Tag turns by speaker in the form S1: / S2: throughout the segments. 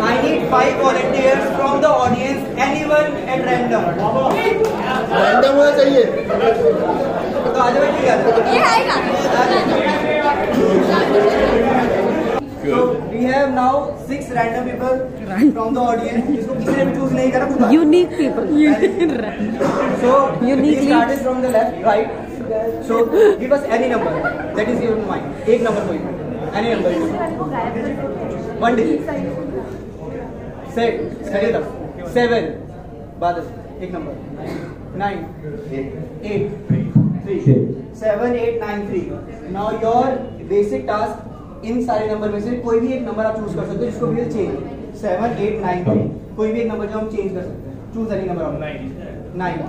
S1: I need five volunteers from the audience, anyone at random.
S2: Random होना चाहिए
S1: तो आज मैं ठीक
S3: ये आएगा
S1: So we have now six random people from the audience. जिसको किसी ने भी choose नहीं करा खुद
S4: Unique people.
S1: So we started from the left, right. So give us any number that is your mind. एक number कोई any number. One digit. Set. Set it up. Seven. बादल एक number. Nine. Eight. Three. Seven, eight, nine, three. Now your basic task इन सारे number में से कोई भी एक नंबर आप चूज़ कर सकते हो जिसको भी चेंज सेवन एट नाइन कोई भी एक नंबर जो हम चेंज कर सकते हैं choose any number of nine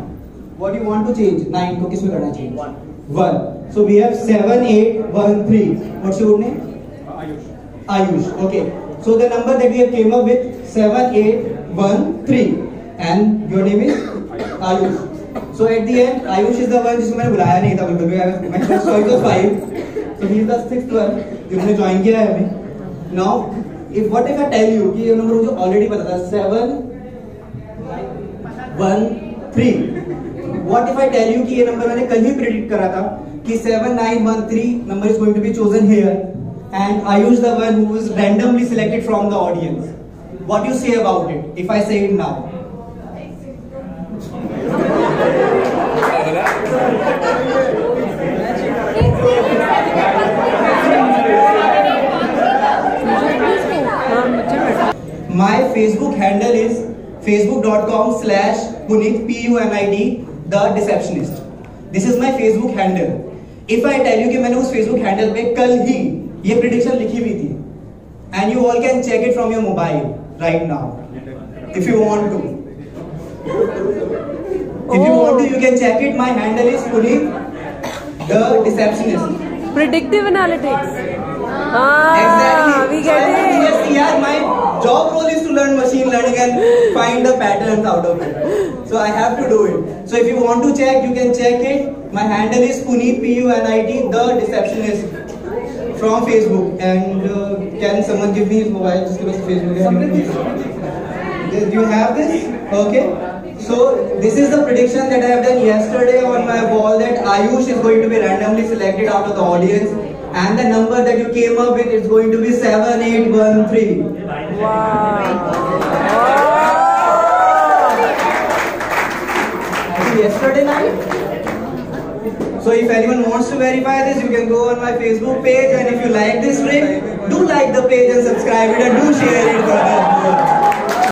S1: what you want to change nine को किसमें करना चाहिए 1 1 so we have 7 8 1 3 what's your name ayush ayush okay so the number that we have came up with 7 8 1 3 and your name is ayush so at the end ayush is the one जिसको मैंने बुलाया नहीं था बिल्कुल भी my first choice was 5 so he is the sixth one जिसने join किया है हमें now if what if I tell you कि ये number मुझे already पता था 7 1 3 what if I tell you कि ये नंबर मैंने कल ही प्रेडिक्ट करा था कि 7913 number is going to be chosen here and Ayush the one who is randomly selected from the audience what you say about it if I say it now my Facebook handle is Facebook dot com slash Punit P U N I D the deceptionist. This is my Facebook handle. If I tell you कि मैंने उस Facebook handle पे कल ही ये prediction लिखी हुई थी and you all can check it from your mobile right now if you want to. If you want to, you can check it. My handle is Punit the deceptionist.
S4: Predictive analytics. Ah,
S1: Exactly.
S4: we get
S1: have
S4: it.
S1: DSCR, my job role is to learn machine learning and find the patterns out of it. So I have to do it. So if you want to check, you can check it. My handle is Puneet P U N I T, the deceptionist from Facebook. And uh, can someone give me his mobile? Just give us Facebook. Do you have this? Okay. So this is the prediction that I have done yesterday on my wall that Ayush is going to be randomly selected out of the audience and the number that you came up with is going to be 7813. I think yesterday night. So if anyone wants to verify this, you can go on my Facebook page and if you like this trick, do like the page and subscribe it and do share it further.